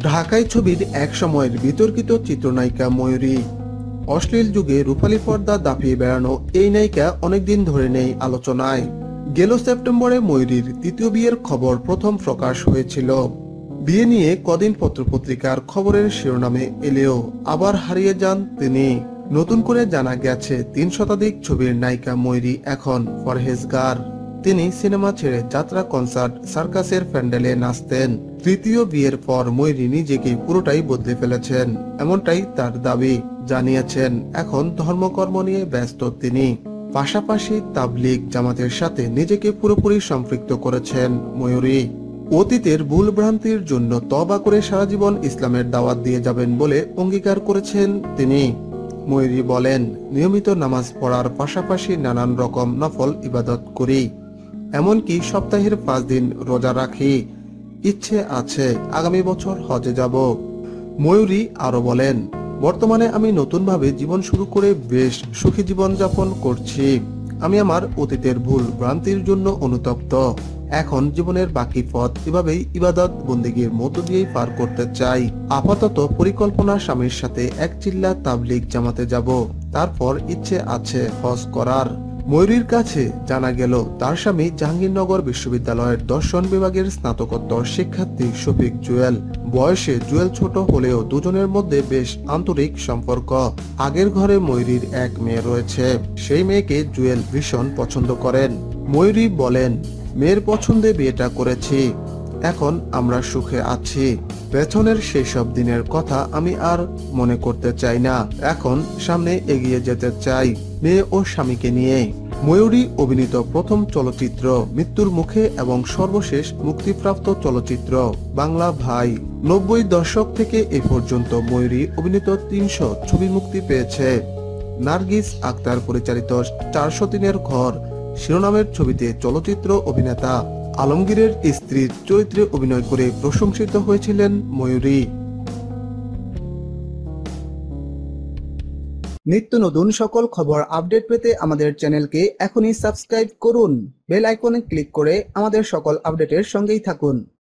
ঢাকায় ছবির এক সময়ের বিতর্কিত চিত্রনায়িকা ময়ূরী। অশ্লীল যুগে রূপালী পর্দা দাপিয়ে বেড়ানো এই নায়িকা অনেকদিন ধরে নেই আলোচনায়। গেল সেপ্টেম্বরে ময়ূরীর তৃতীয় বিয়ের খবর প্রথম প্রকাশ হয়েছিল। বিয়ে নিয়ে কদিন পত্রপত্রিকার খবরের শিরোনামে এলেও আবার হারিয়ে যান তিনি। নতুন করে জানা গেছে, তিন শতাধিক ছবির নায়িকা ময়ূরী এখন পরহেজগার তিনি সিনেমা ছেড়ে যাত্রা, কনসার্ট, সার্কাসের প্যান্ডেলে নাচতেন। তৃতীয় বিয়ের পর ময়ূরী নিজেকে পুরোটাই বদলে ফেলেছেন, এমনটাই তার দাবি। জানিয়েছেন, এখন ধর্মকর্ম নিয়ে ব্যস্ত তিনি। পাশাপাশি তাবলিগ জামাতের সাথে নিজেকে পুরোপুরি সম্পৃক্ত করেছেন ময়ূরী। অতীতের ভুল ভ্রান্তির জন্য তবা করে সারা জীবন ইসলামের দাওয়াত দিয়ে যাবেন বলে অঙ্গীকার করেছেন তিনি। ময়ূরী বলেন, নিয়মিত নামাজ পড়ার পাশাপাশি নানান রকম নফল ইবাদত করি। এমনকি সপ্তাহের পাঁচ দিন রোজা রাখি। ইচ্ছে আছে আগামী বছর হজে যাব। ময়ূরী আরও বলেন, বর্তমানে আমি নতুনভাবে জীবন শুরু করে বেশ সুখী জীবন যাপন করছি। আমি আমার অতীতের ভুল ভ্রান্তির জন্য অনুতপ্ত। এখন জীবনের বাকি পথ এভাবেই ইবাদত বন্দিগির মধ্য দিয়েই পার করতে চাই। আপাতত পরিকল্পনা স্বামীর সাথে এক চিল্লা তাবলিগ জামাতে যাব। তারপর ইচ্ছে আছে হজ করার। ময়ূরীর কাছে জানা গেল, তার স্বামী জাহাঙ্গীরনগর বিশ্ববিদ্যালয়ের দর্শন বিভাগের স্নাতকোত্তর শিক্ষার্থী শফিক জুয়েল। বয়সে জুয়েল ছোট হলেও দুজনের মধ্যে বেশ আন্তরিক সম্পর্ক। আগের ঘরে ময়ূরীর এক মেয়ে রয়েছে। সেই মেয়েকে জুয়েল ভীষণ পছন্দ করেন। ময়ূরী বলেন, মেয়ের পছন্দে বিয়েটা করেছি। এখন আমরা সুখে আছি। পেছনের সেই সব দিনের কথা আমি আর মনে করতে চাই না। এখন সামনে এগিয়ে যেতে চাই, মেয়ে ও স্বামীকে নিয়ে। ময়ূরী অভিনীত প্রথম চলচ্চিত্র মৃত্যুর মুখে এবং সর্বশেষ মুক্তিপ্রাপ্ত চলচ্চিত্র বাংলা ভাই। নব্বই দশক থেকে এ পর্যন্ত ময়ূরী অভিনীত তিনশো ছবি মুক্তি পেয়েছে। নার্গিস আক্তার পরিচালিত চারশো দিনের ঘর শিরোনামের ছবিতে চলচ্চিত্র অভিনেতা আলমগীরের স্ত্রীর চরিত্রে অভিনয় করে প্রশংসিত হয়েছিলেন ময়ূরী। নিত্য নতুন সকল খবর আপডেট পেতে আমাদের চ্যানেলকে এখনই সাবস্ক্রাইব করুন। বেল আইকনে ক্লিক করে আমাদের সকল আপডেটের সঙ্গেই থাকুন।